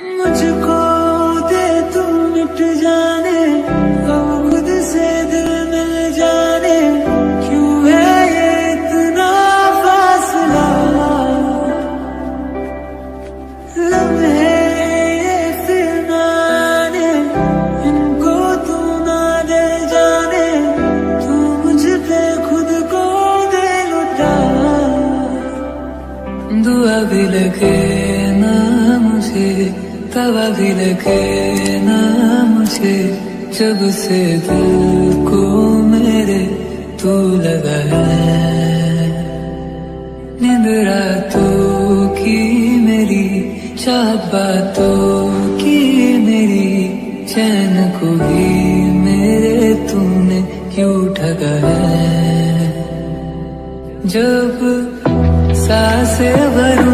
मुझको दे तू मिट जाने, खुद से दिल मिल जाने। क्यों है ये इतना फासला? लम्हे ये इनको तू ना दे जाने। तू मुझ पे खुद को दे लुटा। दुआ भी लगे। तवा भी लगे ना मुझे, जब से दिल को मेरे तू लगा है। नींद रातों की मेरी चाह बातों की मेरी, चैन को भी मेरे तूने क्यों ठगा है? जब साँसें भरूं